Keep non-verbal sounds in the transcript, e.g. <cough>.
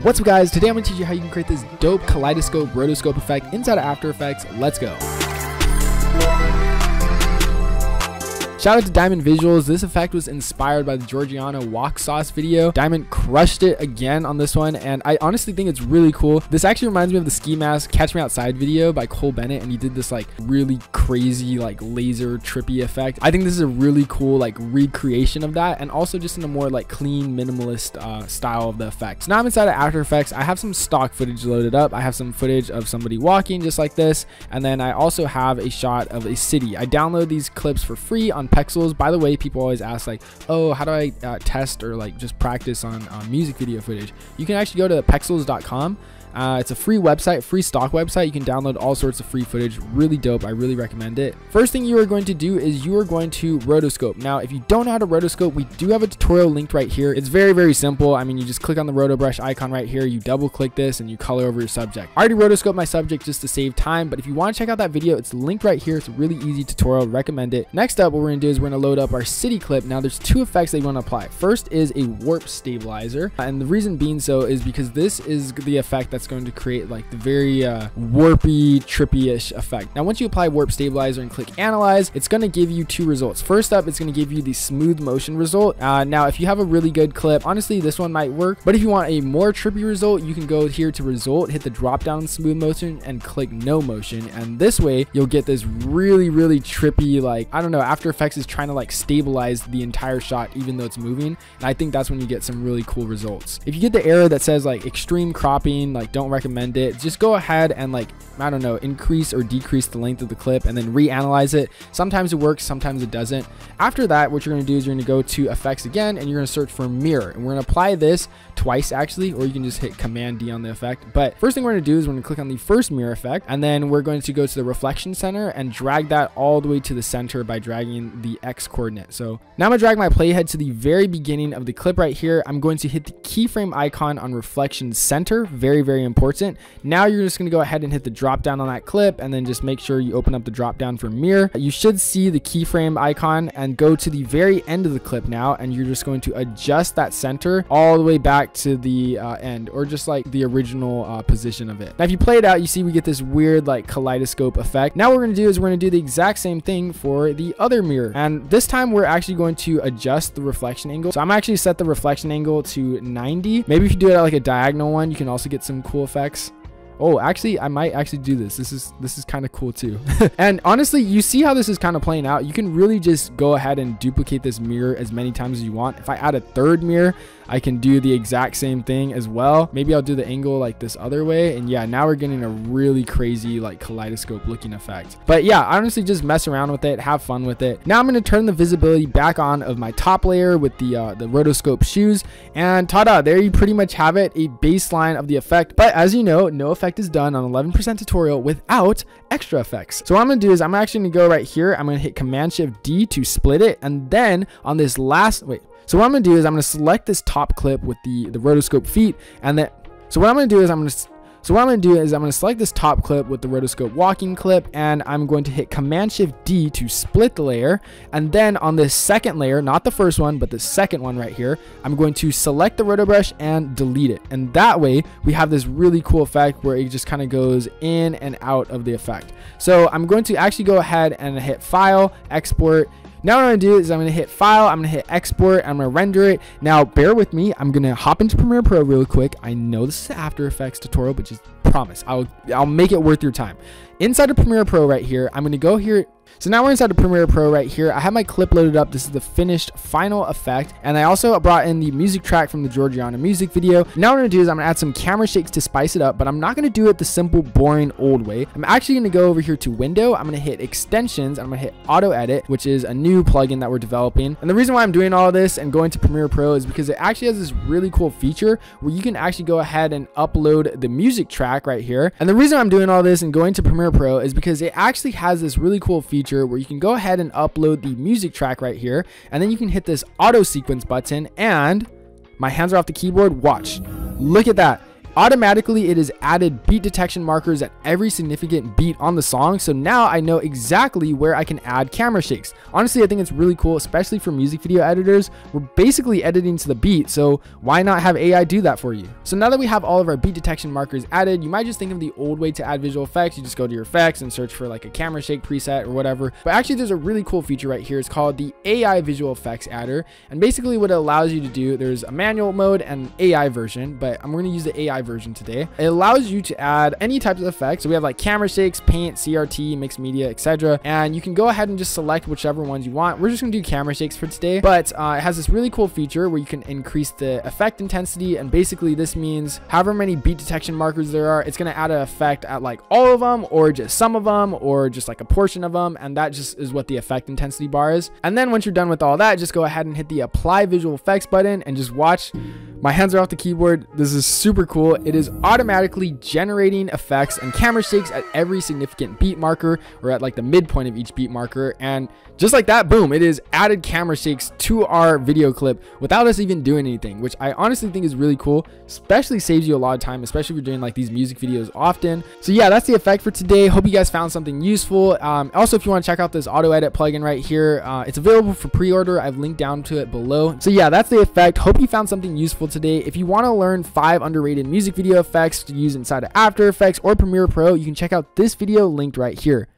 What's up guys, today I'm going to teach you how you can create this dope kaleidoscope rotoscope effect inside of After Effects. Let's go. Shout out to Diamond Visuals. This effect was inspired by the Georgiana wok sauce video. Diamond crushed it again on this one, and I honestly think it's really cool. This actually reminds me of the ski mask Catch Me Outside video by Cole Bennett, and he did this like really crazy, like laser trippy effect. I think this is a really cool like recreation of that, and also just in a more like clean, minimalist uh, style of the effect. So now I'm inside of After Effects. I have some stock footage loaded up. I have some footage of somebody walking just like this, and then I also have a shot of a city. I download these clips for free on Pexels. By the way, people always ask like, oh, how do I uh, test or like just practice on, on music video footage? You can actually go to pexels.com uh, it's a free website, free stock website. You can download all sorts of free footage. Really dope. I really recommend it. First thing you are going to do is you are going to rotoscope. Now, if you don't know how to rotoscope, we do have a tutorial linked right here. It's very, very simple. I mean, you just click on the roto brush icon right here. You double click this and you color over your subject. I already rotoscoped my subject just to save time, but if you want to check out that video, it's linked right here. It's a really easy tutorial. Recommend it. Next up, what we're going to do is we're going to load up our city clip. Now, there's two effects that you want to apply. First is a warp stabilizer. And the reason being so is because this is the effect that's going to create like the very uh, warpy, trippy-ish effect. Now, once you apply warp stabilizer and click analyze, it's going to give you two results. First up, it's going to give you the smooth motion result. Uh, now, if you have a really good clip, honestly, this one might work. But if you want a more trippy result, you can go here to result, hit the drop down smooth motion and click no motion. And this way you'll get this really, really trippy, like, I don't know, After Effects is trying to like stabilize the entire shot, even though it's moving. And I think that's when you get some really cool results. If you get the error that says like extreme cropping, like don't recommend it, just go ahead and like I don't know, increase or decrease the length of the clip and then reanalyze it. Sometimes it works, sometimes it doesn't. After that, what you're gonna do is you're gonna go to effects again and you're gonna search for mirror. And we're gonna apply this twice actually, or you can just hit command D on the effect. But first thing we're gonna do is we're gonna click on the first mirror effect and then we're going to go to the reflection center and drag that all the way to the center by dragging the X coordinate. So now I'm gonna drag my playhead to the very beginning of the clip right here. I'm going to hit the keyframe icon on reflection center. Very, very important. Now you're just gonna go ahead and hit the drop down on that clip and then just make sure you open up the drop down for mirror. You should see the keyframe icon and go to the very end of the clip now and you're just going to adjust that center all the way back to the uh, end or just like the original uh, position of it. Now if you play it out you see we get this weird like kaleidoscope effect. Now what we're going to do is we're going to do the exact same thing for the other mirror and this time we're actually going to adjust the reflection angle. So I'm actually set the reflection angle to 90. Maybe if you do it at like a diagonal one you can also get some cool effects. Oh, actually, I might actually do this. This is this is kind of cool too. <laughs> and honestly, you see how this is kind of playing out. You can really just go ahead and duplicate this mirror as many times as you want. If I add a third mirror, I can do the exact same thing as well. Maybe I'll do the angle like this other way. And yeah, now we're getting a really crazy like kaleidoscope looking effect. But yeah, honestly, just mess around with it, have fun with it. Now I'm going to turn the visibility back on of my top layer with the, uh, the rotoscope shoes. And ta-da, there you pretty much have it, a baseline of the effect. But as you know, no effect is done on 11% tutorial without extra effects. So what I'm to do is I'm actually to go right here. I'm to hit Command Shift D to split it. And then on this last, wait, so what I'm to do is I'm to select this top clip with the, the rotoscope feet and then, so what I'm to do is I'm to so what I'm going to do is I'm going to select this top clip with the rotoscope walking clip and I'm going to hit Command Shift D to split the layer. And then on this second layer, not the first one, but the second one right here, I'm going to select the roto brush and delete it. And that way we have this really cool effect where it just kind of goes in and out of the effect. So I'm going to actually go ahead and hit File, Export, now what I'm gonna do is I'm gonna hit file, I'm gonna hit export, I'm gonna render it. Now bear with me, I'm gonna hop into Premiere Pro real quick. I know this is an After Effects tutorial, but just promise, I'll, I'll make it worth your time. Inside of Premiere Pro right here, I'm gonna go here so now we're inside of Premiere Pro right here. I have my clip loaded up. This is the finished final effect. And I also brought in the music track from the Georgiana music video. Now what I'm gonna do is I'm gonna add some camera shakes to spice it up, but I'm not gonna do it the simple, boring, old way. I'm actually gonna go over here to window. I'm gonna hit extensions. I'm gonna hit AutoEdit, which is a new plugin that we're developing. And the reason why I'm doing all this and going to Premiere Pro is because it actually has this really cool feature where you can actually go ahead and upload the music track right here. And the reason I'm doing all this and going to Premiere Pro is because it actually has this really cool feature feature where you can go ahead and upload the music track right here. And then you can hit this auto sequence button and my hands are off the keyboard. Watch. Look at that automatically it has added beat detection markers at every significant beat on the song. So now I know exactly where I can add camera shakes. Honestly, I think it's really cool, especially for music video editors. We're basically editing to the beat, so why not have AI do that for you? So now that we have all of our beat detection markers added, you might just think of the old way to add visual effects. You just go to your effects and search for like a camera shake preset or whatever. But actually there's a really cool feature right here. It's called the AI visual effects adder. And basically what it allows you to do, there's a manual mode and AI version, but I'm going to use the AI version today. It allows you to add any types of effects. So we have like camera shakes, paint, CRT, mixed media, etc. And you can go ahead and just select whichever ones you want. We're just to do camera shakes for today, but uh, it has this really cool feature where you can increase the effect intensity. And basically this means however many beat detection markers there are, it's to add an effect at like all of them or just some of them or just like a portion of them. And that just is what the effect intensity bar is. And then once you're done with all that, just go ahead and hit the apply visual effects button and just watch. My hands are off the keyboard. This is super cool. It is automatically generating effects and camera shakes at every significant beat marker or at like the midpoint of each beat marker. And just like that, boom, it is added camera shakes to our video clip without us even doing anything, which I honestly think is really cool, especially saves you a lot of time, especially if you're doing like these music videos often. So yeah, that's the effect for today. Hope you guys found something useful. Um, also, if you want to check out this AutoEdit plugin right here, uh, it's available for pre-order. I've linked down to it below. So yeah, that's the effect. Hope you found something useful today. If you want to learn five underrated music video effects to use inside of After Effects or Premiere Pro, you can check out this video linked right here.